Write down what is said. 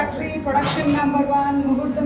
factory production number one मुहूर्त